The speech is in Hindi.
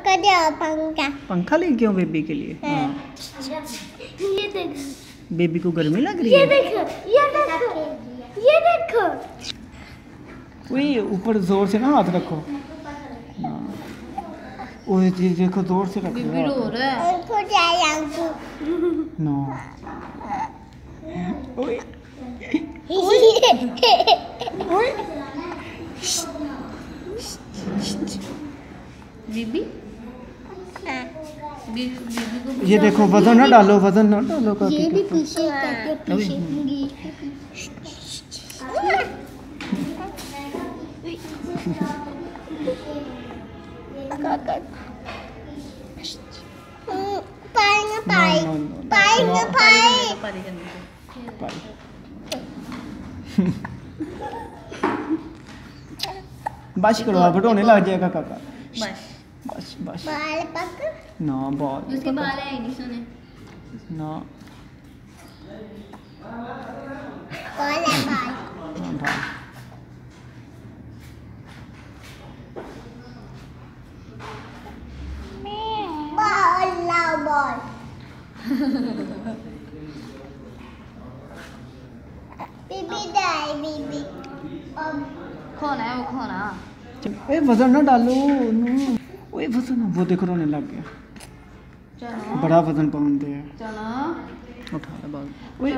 पंखा दे पंखा। पंखा लेके आओ बेबी के लिए? हाँ। हाँ। ये देख। बेबी को गर्मी लग रही ये देखो ये देखो। ये देखो। वही ऊपर ज़ोर से ना हाथ रखो। हाँ। ओए देखो ज़ोर से रखो बीबी रो रहा है। उनको जाए अंकु नो। ओए। ये देखो वज़न ना डालो वज़न ना डालो काकी ये के भी पीछे करके पीछे पाएँगे पाए। पाए। को। बस करो आप ढोने लग जाएगा काका। बस। बस। बस बाल पक। ना बहुत उसके बाल है नहीं सोने। ना। बाल है बाल। बॉल। बीबी दाई बीबी। अब। खोना है वो खोना ए वज़न ना डालो नो ओए वज़न वो देखो रोने लग गया। बड़ा वज़न पाउंड है उठा बाल ओए